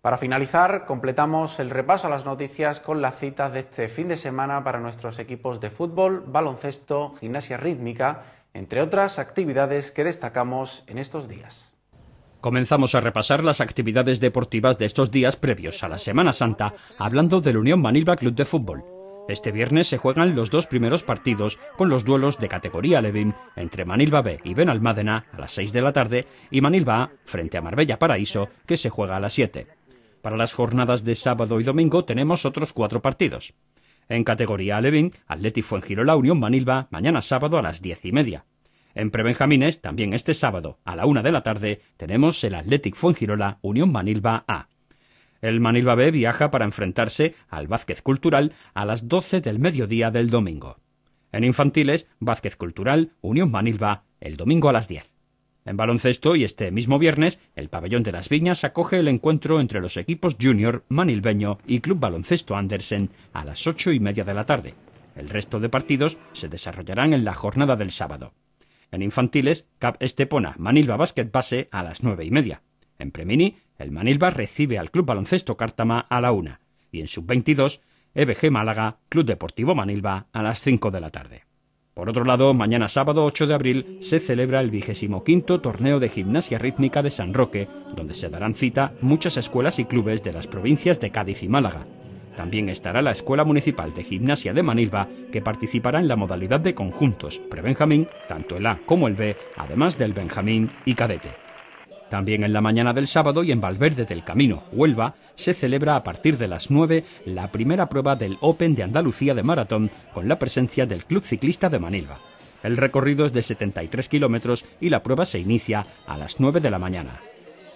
Para finalizar, completamos el repaso a las noticias con las citas de este fin de semana para nuestros equipos de fútbol, baloncesto, gimnasia rítmica, entre otras actividades que destacamos en estos días. Comenzamos a repasar las actividades deportivas de estos días previos a la Semana Santa, hablando del Unión Manilva Club de Fútbol. Este viernes se juegan los dos primeros partidos con los duelos de categoría Levin entre Manilva B y Benalmádena a las 6 de la tarde y Manilva A frente a Marbella Paraíso que se juega a las 7. Para las jornadas de sábado y domingo tenemos otros cuatro partidos. En categoría Levin, Atleti Fuengirola Unión Manilva mañana sábado a las diez y media. En Prebenjamines, también este sábado, a la una de la tarde, tenemos el Athletic Fuengirola Unión Manilva A. El Manilva B viaja para enfrentarse al Vázquez Cultural a las 12 del mediodía del domingo. En infantiles, Vázquez Cultural Unión Manilva el domingo a las 10. En baloncesto y este mismo viernes, el Pabellón de las Viñas acoge el encuentro entre los equipos Junior, Manilbeño y Club Baloncesto Andersen a las ocho y media de la tarde. El resto de partidos se desarrollarán en la jornada del sábado. En infantiles, Cap Estepona Manilva Basket Base a las nueve y media. En Premini, el Manilva recibe al Club Baloncesto Cártama a la una. Y en Sub-22, EBG Málaga, Club Deportivo Manilva a las cinco de la tarde. Por otro lado, mañana sábado 8 de abril se celebra el vigésimo quinto torneo de gimnasia rítmica de San Roque, donde se darán cita muchas escuelas y clubes de las provincias de Cádiz y Málaga. También estará la Escuela Municipal de Gimnasia de Manilva, que participará en la modalidad de conjuntos, pre-Benjamín, tanto el A como el B, además del Benjamín y Cadete. También en la mañana del sábado y en Valverde del Camino, Huelva, se celebra a partir de las 9 la primera prueba del Open de Andalucía de Maratón con la presencia del Club Ciclista de Manilva. El recorrido es de 73 kilómetros y la prueba se inicia a las 9 de la mañana.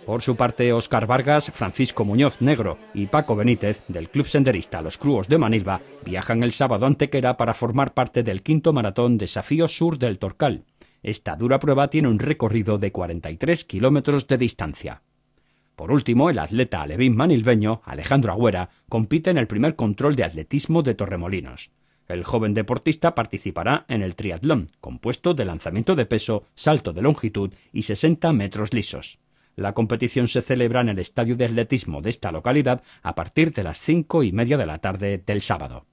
Por su parte, Óscar Vargas, Francisco Muñoz Negro y Paco Benítez, del Club Senderista Los Cruos de Manilva, viajan el sábado Antequera para formar parte del quinto maratón Desafío Sur del Torcal. Esta dura prueba tiene un recorrido de 43 kilómetros de distancia. Por último, el atleta alevín manilbeño, Alejandro Agüera, compite en el primer control de atletismo de Torremolinos. El joven deportista participará en el triatlón, compuesto de lanzamiento de peso, salto de longitud y 60 metros lisos. La competición se celebra en el estadio de atletismo de esta localidad a partir de las cinco y media de la tarde del sábado.